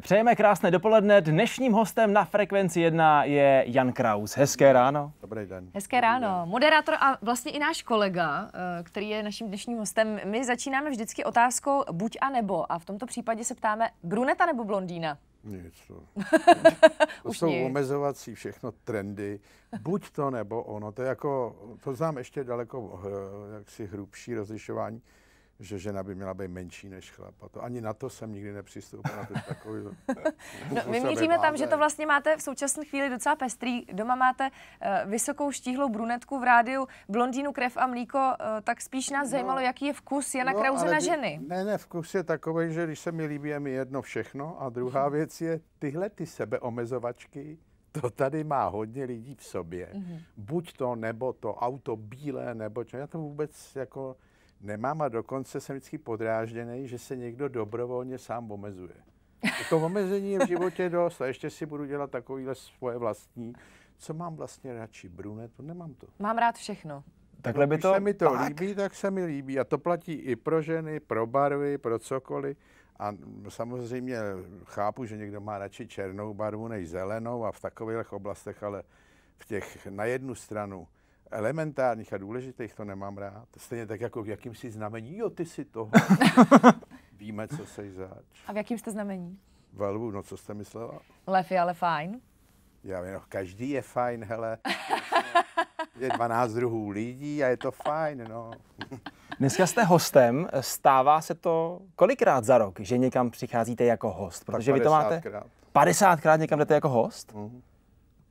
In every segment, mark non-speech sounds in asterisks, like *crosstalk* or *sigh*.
Přejeme krásné dopoledne. Dnešním hostem na Frekvenci 1 je Jan Kraus. Hezké ráno. Dobrý den. Hezké ráno. Moderátor a vlastně i náš kolega, eh, který je naším dnešním hostem. My začínáme vždycky otázkou buď a nebo. A v tomto případě se ptáme bruneta nebo blondýna? Nic. To, *laughs* to Už jsou nic. omezovací všechno trendy. Buď to, nebo ono. To je jako, to znám ještě daleko hr, jaksi hrubší rozlišování, že žena by měla být menší než chlap. A to ani na to jsem nikdy nepřistoupil. Na to *laughs* takový, No, my míříme tam, že to vlastně máte v současné chvíli docela pestrý. Doma máte uh, vysokou štíhlou brunetku v rádiu, blondýnu, krev a mlíko, uh, tak spíš nás zajímalo, jaký je vkus Jana Krause No, ale na ženy. Ne, ne, vkus je takový, že když se mi líbí, je mi jedno všechno. A druhá Mhm. věc je, tyhle ty sebeomezovačky, to tady má hodně lidí v sobě. Mhm. Buď to, nebo to, auto bílé, nebo čo. Já to vůbec jako nemám a dokonce jsem vždycky podrážděný, že se někdo dobrovolně sám omezuje. To omezení je v životě dost a ještě si budu dělat takovýhle svoje vlastní. Co mám vlastně radši? Brunetu? Nemám to. Mám rád všechno. Takhle by Když to... se mi to tak. líbí, tak se mi líbí. A to platí i pro ženy, pro barvy, pro cokoliv. A samozřejmě chápu, že někdo má radši černou barvu než zelenou a v takových oblastech, ale v těch na jednu stranu elementárních a důležitých to nemám rád. Stejně tak jako v jakýmsi znamení, jo, ty si toho. *laughs* Víme, co seš zač. A v jakým jste znamení? Velvu, no co jste myslela? Lev je ale fajn. Já vím, no, každý je fajn, hele. Je 12 druhů lidí a je to fajn, no. Dneska jste hostem. Stává se to kolikrát za rok, že někam přicházíte jako host? Protože vy to máte 50krát. 50krát někam jdete jako host? Mhm.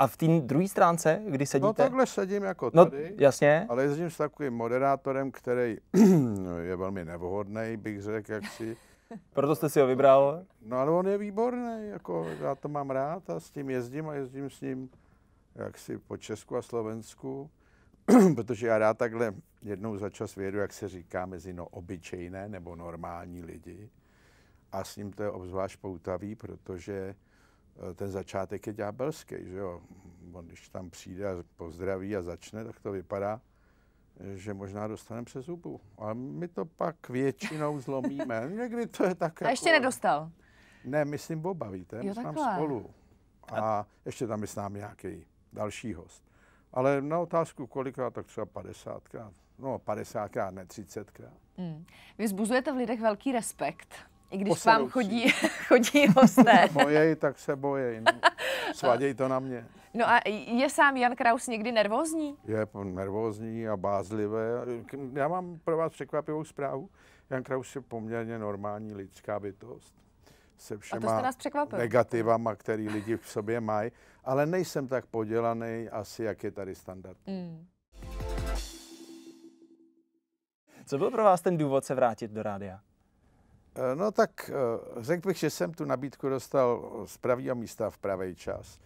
A v té druhé stránce, kdy No sedíte... takhle sedím jako No, tady, jasně. ale jezdím s takovým moderátorem, který *clears throat* je velmi nevhodný, bych řekl, jak si. *laughs* Proto jste si ho vybral. No ale on je výborný, jako já to mám rád a s tím jezdím a jezdím s ním jaksi po Česku a Slovensku, *clears throat* protože já rád takhle jednou za čas vědu, jak se říká, mezi no obyčejné nebo normální lidi. A s ním to je obzvlášť poutavý, protože ten začátek je ďábelský, že jo. On když tam přijde a pozdraví a začne, tak to vypadá, že možná dostaneme přes zubu. A my to pak většinou zlomíme. *laughs* Někdy to je tak A ještě nedostal. Ne, myslím Boba, víte? Jo, My jsme spolu. A ještě tam je s námi nějaký další host. Ale na otázku kolikrát, tak třeba 50krát. No, 50krát, ne 30krát. Hmm. Vy vzbuzujete v lidech velký respekt. I když Posadoucí. vám chodí, *laughs* chodí hosté. *laughs* Bojej, tak se bojej. No. Svaděj to na mě. No a je sám Jan Kraus někdy nervózní? Je nervózní a bázlivé. Já mám pro vás překvapivou zprávu. Jan Kraus je poměrně normální lidská bytost. Se všema nás překvapil. negativama, který lidi v sobě mají, ale nejsem tak podělaný asi, jak je tady standard. Hmm. Co byl pro vás ten důvod se vrátit do rádia? Eh, No tak eh, řekl bych, že jsem tu nabídku dostal z pravého místa v pravý čas.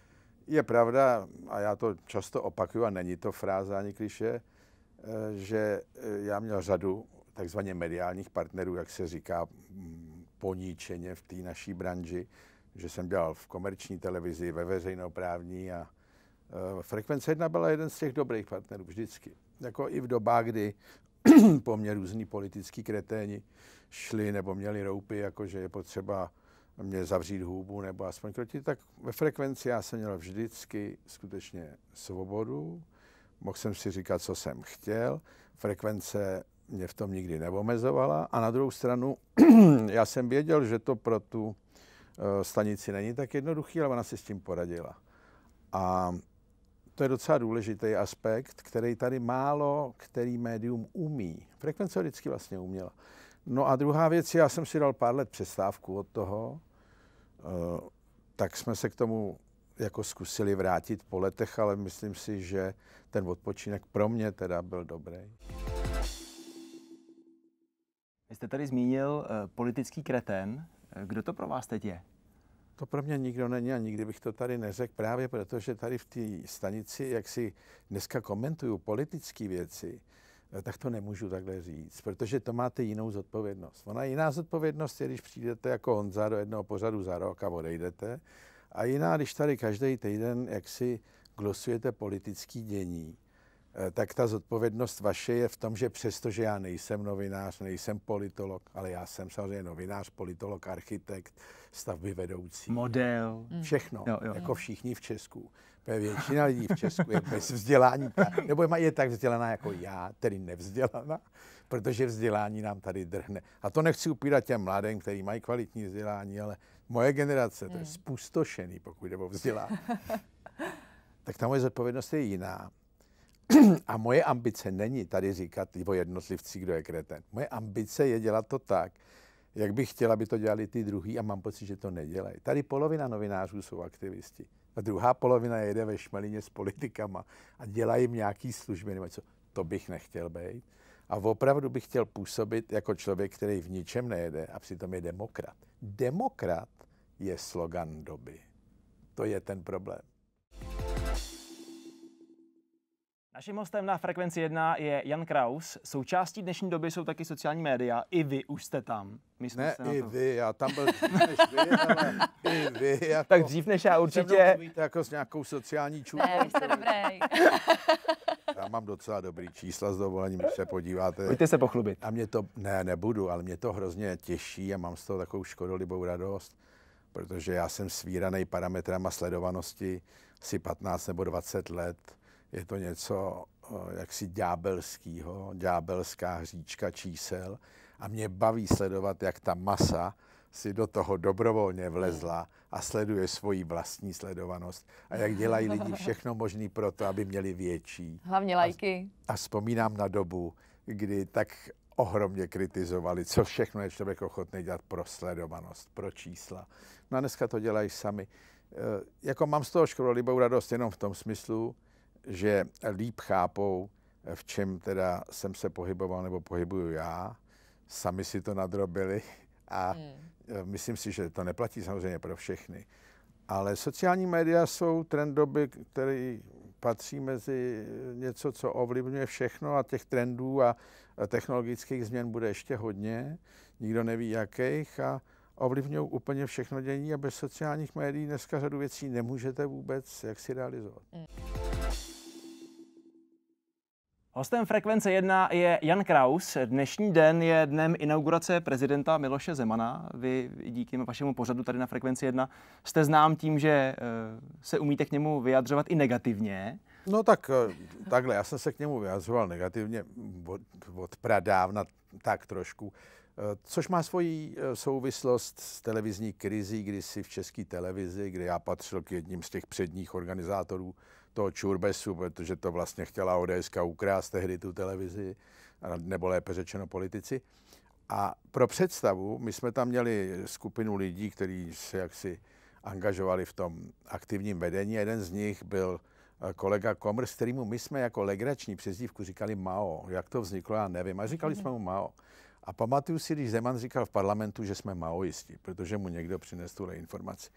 Je pravda, a já to často opakuju, a není to fráze ani kliše, eh, že já měl řadu takzvaně mediálních partnerů, jak se říká poníčeně v té naší branži, že jsem dělal v komerční televizi, ve veřejnoprávní a Frekvence 1 byla jeden z těch dobrých partnerů vždycky. Jako i v dobách, kdy po mně různí politický kreténi šli nebo měli roupy, jako že je potřeba mě zavřít hůbu nebo aspoň krotit, tak ve frekvenci já jsem měl vždycky skutečně svobodu, mohl jsem si říkat, co jsem chtěl, frekvence mě v tom nikdy neomezovala. A na druhou stranu *clears throat* já jsem věděl, že to pro tu eh, stanici není tak jednoduchý, ale ona si s tím poradila. A to je docela důležitý aspekt, který tady málo, který médium umí. Frekvence vždycky vlastně uměla. No a druhá věc, já jsem si dal pár let přestávku od toho, eh, tak jsme se k tomu jako zkusili vrátit po letech, ale myslím si, že ten odpočinek pro mě teda byl dobrý. Vy jste tady zmínil uh, politický kretén. Eh, Kdo to pro vás teď je? To pro mě nikdo není a nikdy bych to tady neřekl, právě protože tady v té stanici, jak si dneska komentuju politické věci, eh, tak to nemůžu takhle říct, protože to máte jinou zodpovědnost. Ona jiná zodpovědnost je, když přijdete jako Honza do jednoho pořadu za rok a odejdete, a jiná, když tady každý týden jak si glosujete politický dění. Eh, tak ta zodpovědnost vaše je v tom, že přestože já nejsem novinář, nejsem politolog, ale já jsem samozřejmě novinář, politolog, architekt, stavby vedoucí. Model. Hmm. Všechno, jo, jo. jako všichni v Česku. Většina lidí v Česku je bez vzdělání, nebo je tak vzdělaná jako já, tedy nevzdělaná, protože vzdělání nám tady drhne. A to nechci upírat těm mladým, kteří mají kvalitní vzdělání, ale moje generace, to je hmm. spustošený, pokud jde o vzdělání. tak ta moje zodpovědnost je jiná. A moje ambice není tady říkat o jednotlivci, kdo je kreten. Moje ambice je dělat to tak, jak bych chtěla, aby to dělali ty druhý a mám pocit, že to nedělají. Tady polovina novinářů jsou aktivisti. A druhá polovina jede ve šmelině s politikama a dělají jim nějaký služby nebo co. To bych nechtěl být. A opravdu bych chtěl působit jako člověk, který v ničem nejede a přitom je demokrat. Demokrat je slogan doby. To je ten problém. Naším hostem na Frekvenci 1 je Jan Kraus. Součástí dnešní doby jsou taky sociální média. I vy už jste tam. My jsme ne, i vy, já tam byl dřív *laughs* než vy, ale i vy. Jako, tak dřív než já určitě. Víte jako s nějakou sociální čůrkou. Ne, vy jste dobrý. *laughs* Já mám docela dobrý čísla s dovolením, když se podíváte. Pojďte se pochlubit. A mě to, ne, nebudu, ale mě to hrozně těší a mám z toho takovou škodolibou radost, protože já jsem svíraný parametrama sledovanosti asi 15 nebo 20 let je to něco jaksi ďábelského, ďábelská hříčka čísel a mě baví sledovat, jak ta masa si do toho dobrovolně vlezla a sleduje svoji vlastní sledovanost a jak dělají lidi *laughs* všechno možné pro to, aby měli větší. Hlavně lajky. A, a vzpomínám na dobu, kdy tak ohromně kritizovali, co všechno je člověk ochotný dělat pro sledovanost, pro čísla. No a dneska to dělají sami. E, jako mám z toho škodolibou radost jenom v tom smyslu, že líp chápou, v čem teda jsem se pohyboval nebo pohybuju já. Sami si to nadrobili a hmm. myslím si, že to neplatí samozřejmě pro všechny. Ale sociální média jsou trendoby, které patří mezi něco, co ovlivňuje všechno a těch trendů a technologických změn bude ještě hodně. Nikdo neví jakých a ovlivňují úplně všechno dění a bez sociálních médií dneska řadu věcí nemůžete vůbec jak si realizovat. Hmm. Hostem Frekvence 1 je Jan Kraus. Dnešní den je dnem inaugurace prezidenta Miloše Zemana. Vy díky vašemu pořadu tady na Frekvenci 1 jste znám tím, že eh, se umíte k němu vyjadřovat i negativně. No tak eh, takhle, já jsem se k němu vyjadřoval negativně od, od pradávna tak trošku, eh, což má svoji souvislost s televizní krizí, kdy si v české televizi, kde já patřil k jedním z těch předních organizátorů toho čurbesu, protože to vlastně chtěla ODS ukrást tehdy tu televizi, nebo lépe řečeno politici. A pro představu, my jsme tam měli skupinu lidí, kteří se jaksi angažovali v tom aktivním vedení. Jeden z nich byl eh, kolega Komr, s kterýmu my jsme jako legrační přezdívku říkali Mao. Jak to vzniklo, já nevím. A říkali jsme mu Mao. A pamatuju si, když Zeman říkal v parlamentu, že jsme maoisti, protože mu někdo přinesl tuhle informaci.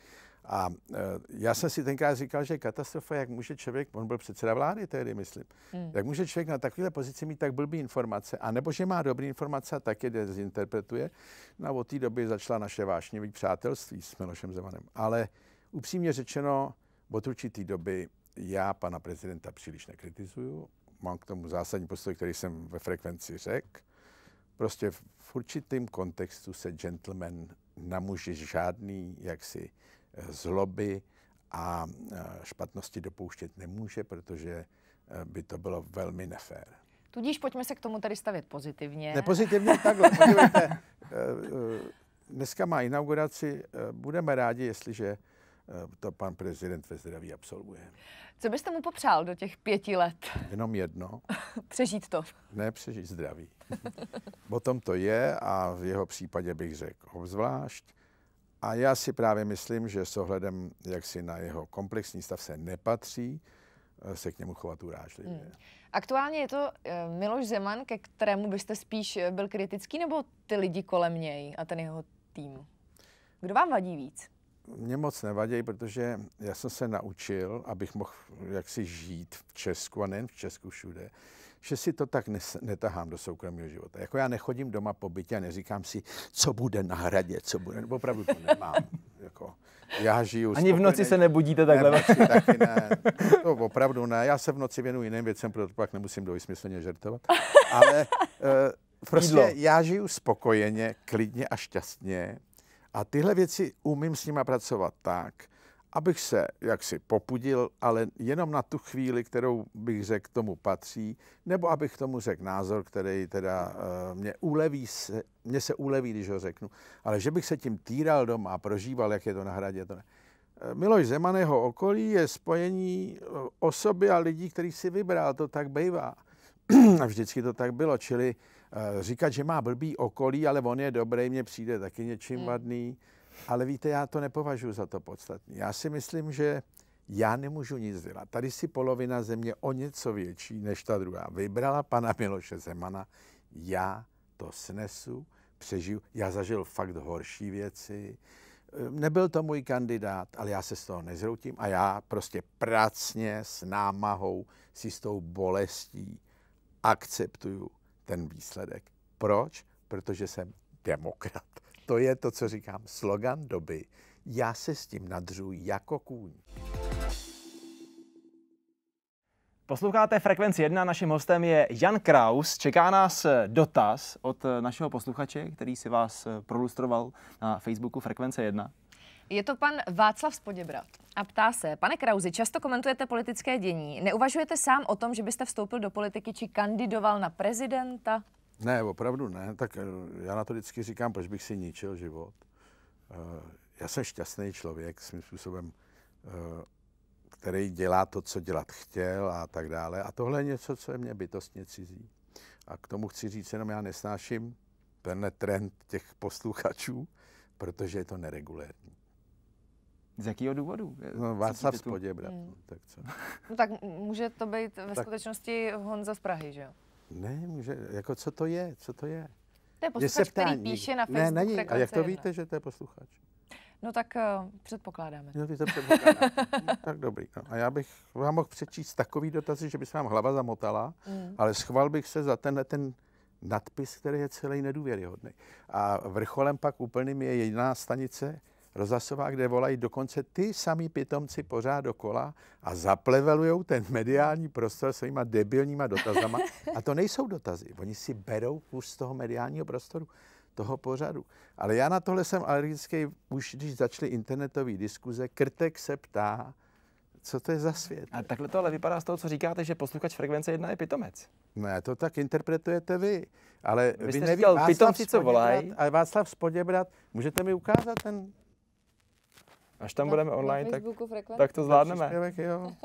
A e, já jsem si tenkrát říkal, že katastrofa, jak může člověk, on byl předseda vlády tehdy, myslím, hmm. jak může člověk na takové pozici mít tak blbý informace, anebo že má dobré informace a tak je dezinterpretuje. No a od té doby začala naše vášnivý přátelství s Milošem Zemanem. Ale upřímně řečeno, od určité doby já pana prezidenta příliš nekritizuju. Mám k tomu zásadní postoj, který jsem ve frekvenci řekl. Prostě v určitém kontextu se gentleman na muži žádný jaksi zloby a e, špatnosti dopouštět nemůže, protože e, by to bylo velmi nefér. Tudíž pojďme se k tomu tady stavět pozitivně. Nepozitivně takhle. *laughs* Podívejte, e, dneska má inauguraci. Budeme rádi, jestliže to pan prezident ve zdraví absolvuje. Co byste mu popřál do těch pěti let? Jenom jedno. *laughs* přežít to. Ne, přežít zdraví. *laughs* o tom to je a v jeho případě bych řekl obzvlášť. A já si právě myslím, že s ohledem jaksi na jeho komplexní stav se nepatří eh, se k němu chovat urážlivě. Hmm. Aktuálně je to uh, Miloš Zeman, ke kterému byste spíš eh, byl kritický, nebo ty lidi kolem něj a ten jeho tým? Kdo vám vadí víc? Mě moc nevadí, protože já jsem se naučil, abych mohl jaksi žít v Česku a nejen v Česku všude, že si to tak netahám do soukromého života. Jako já nechodím doma po bytě a neříkám si, co bude na hradě, co bude. Opravdu to nemám. *laughs* jako, já žiju... Ani v noci se nebudíte takhle? Ne, taky ne. To opravdu ne. Já se v noci věnuji jiným věcem, proto pak nemusím dvojsmyslně žertovat. Ale uh, prostě Jídlo. já žiju spokojeně, klidně a šťastně. A tyhle věci umím s nima pracovat tak, abych se jaksi popudil, ale jenom na tu chvíli, kterou bych řekl, tomu patří, nebo abych tomu řekl názor, který teda uh, mě uleví, se, mě se uleví, když ho řeknu, ale že bych se tím týral doma a prožíval, jak je to na hradě, to ne. Eh, Miloš Zeman, jeho okolí je spojení eh, osoby a lidí, který si vybral, to tak bývá. *clears throat* a vždycky to tak bylo, čili říkat, že má blbý okolí, ale on je dobrý, mně přijde taky něčím hmm. vadný. Ale víte, já to nepovažuji za to podstatné. Já si myslím, že já nemůžu nic dělat. Tady si polovina země o něco větší než ta druhá. Vybrala pana Miloše Zemana, já to snesu, přežiju. Já zažil fakt horší věci. Nebyl to můj kandidát, ale já se z toho nezroutím a já prostě pracně s námahou si s tou bolestí akceptuju ten výsledek. Proč? Protože jsem demokrat. To je to, co říkám, slogan doby. Já se s tím nadřu jako kůň. Posloucháte Frekvenci 1, naším hostem je Jan Kraus. Čeká nás dotaz od našeho posluchače, který si vás prolustroval na Facebooku Frekvence 1. Je to pan Václav Spoděbrat a ptá se, pane Krauzi, často komentujete politické dění. Neuvažujete sám o tom, že byste vstoupil do politiky či kandidoval na prezidenta? Ne, opravdu ne. Tak eh, já na to vždycky říkám, proč bych si ničil život. Eh, já jsem šťastný člověk svým způsobem, eh, který dělá to, co dělat chtěl a tak dále. A tohle je něco, co je mě bytostně cizí. A k tomu chci říct jenom, já nesnáším tenhle trend těch posluchačů, protože je to neregulérní. Z jakého důvodu? No, Václav Spoděbrat. Hmm. Tak co? No tak může to být ve tak... skutečnosti Honza z Prahy, že jo? Ne, může, jako co to je, co to je? To je posluchač, který píše na Facebook. Ne, není. A jak to víte, že to je posluchač? No tak uh, předpokládáme. No, vy to předpokládáte. no, tak dobrý. No. A já bych vám mohl přečíst takový dotazy, že by se vám hlava zamotala, mm. ale schval bych se za tenhle ten nadpis, který je celý nedůvěryhodný. A vrcholem pak úplným je jediná stanice, rozhlasová, kde volají dokonce ty samý pitomci pořád dokola a zaplevelují ten mediální prostor svýma debilníma dotazama. *laughs* A to nejsou dotazy, oni si berou kus z toho mediálního prostoru toho pořadu. Ale já na tohle jsem alergický, už když začaly internetové diskuze, Krtek se ptá, co to je za svět. A takhle to ale vypadá z toho, co říkáte, že posluchač frekvence jedna je pitomec. Ne, to tak interpretujete vy. Ale vy, vy nevíte, pitomci, co volají. A Václav Spoděbrat, můžete mi ukázat ten Až tam na, budeme online, tak, tak to zvládneme. Jo. *laughs*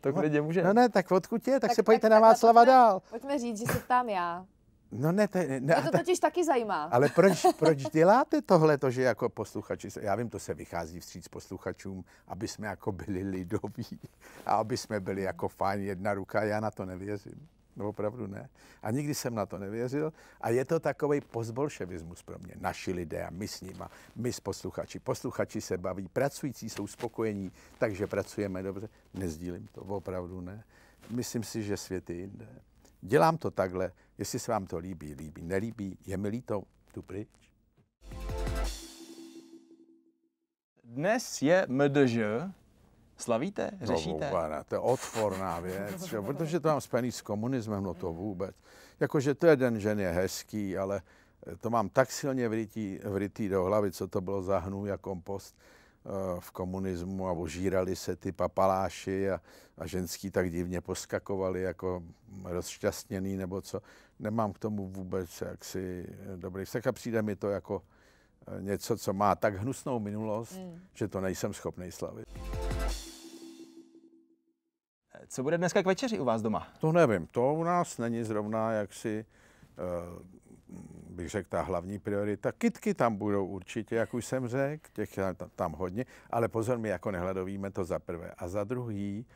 To klidně může. No ne, tak odkud je, tak, tak se pojďte tak, na Václava pojďme, dál. Pojďme říct, že se ptám já. No ne, to, ne, Mě to totiž taky zajímá. Ale proč, *laughs* proč děláte tohle, to, že jako posluchači, já vím, to se vychází vstříc posluchačům, aby jsme jako byli lidoví a aby jsme byli jako fajn jedna ruka, já na to nevěřím. No opravdu ne. A nikdy jsem na to nevěřil. A je to takový postbolševismus pro mě. Naši lidé a my s nima, my s posluchači. Posluchači se baví, pracující jsou spokojení, takže pracujeme dobře. Nezdílím to, opravdu ne. Myslím si, že svět je jinde. Dělám to takhle, jestli se vám to líbí, líbí, nelíbí, je mi líto, tu pryč. Dnes je MDŽ, Slavíte? Řešíte? No, to je odporná věc, že? protože to mám spojený s komunismem, no to vůbec. Jakože to jeden žen je hezký, ale to mám tak silně vrytý, vrytý do hlavy, co to bylo za hnůj a kompost uh, v komunismu a ožírali se ty papaláši a, a ženský tak divně poskakovali jako rozšťastněný nebo co. Nemám k tomu vůbec jaksi dobrý vztah a přijde mi to jako eh, něco, co má tak hnusnou minulost, mm. že to nejsem schopný slavit. Co bude dneska k večeři u vás doma? To nevím. To u nás není zrovna jaksi, uh, bych řekl, ta hlavní priorita. Kitky tam budou určitě, jak už jsem řekl, těch tam hodně, ale pozor, my jako nehledovíme to za prvé. A za druhý,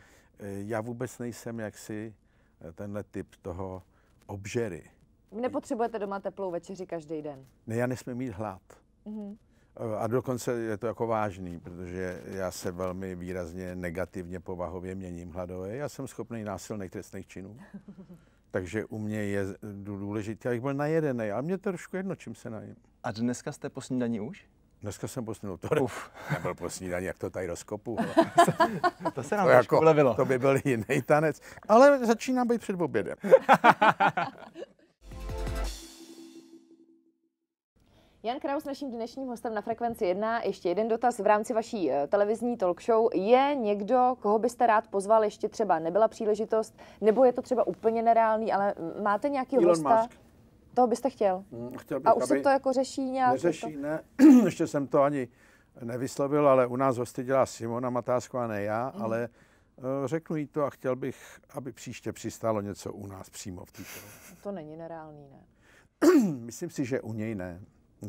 uh, já vůbec nejsem jaksi eh, tenhle typ toho obžery. Nepotřebujete doma teplou večeři každý den? Ne, já nesmím mít hlad. Mm-hmm. A dokonce je to jako vážný, protože já se velmi výrazně negativně povahově měním hladové. Já jsem schopný násilných trestných činů. Takže u mě je důležité, abych byl najedený, ale mě to trošku jedno, čím se najím. A dneska jste po snídaní už? Dneska jsem po sněnu, to Uf. *laughs* nebyl po snídaní, jak to tady rozkopu. *laughs* to se nám to, jako, ulevilo. to by byl jiný tanec, ale začíná být před obědem. *laughs* Jan Kraus, naším dnešním hostem na Frekvenci 1. Ještě jeden dotaz v rámci vaší eh, televizní talk show. Je někdo, koho byste rád pozval, ještě třeba nebyla příležitost, nebo je to třeba úplně nereálný, ale máte nějaký Elon hosta? Musk. Toho byste chtěl? Hmm, chtěl bych, A už se to jako řeší nějak? Neřeší, to... ne. *clears throat* Ještě jsem to ani nevyslovil, ale u nás hosty dělá Simona Matásková, ne já, mm. ale uh, řeknu jí to a chtěl bych, aby příště přistálo něco u nás přímo v té To není nereálný, ne? *clears throat* Myslím si, že u něj ne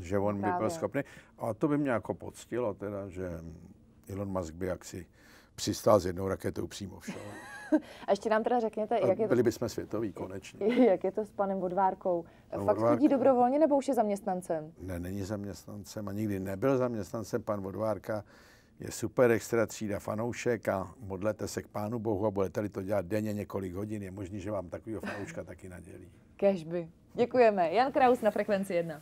že on Právě. by byl schopný. A to by mě jako poctilo, teda, že Elon Musk by jaksi přistál s jednou raketou přímo v show. *laughs* A ještě nám teda řekněte, jak je to... Byli bychom světoví konečně. *laughs* Jak je to s panem Vodvárkou? No, Fakt chodí dobrovolně nebo už je zaměstnancem? Ne, není zaměstnancem a nikdy nebyl zaměstnancem. Pan Vodvárka je super extra třída fanoušek a modlete se k Pánu Bohu a budete-li to dělat denně několik hodin, je možný, že vám takového fanouška taky nadělí. Kežby. Děkujeme. Jan Kraus na Frekvenci 1.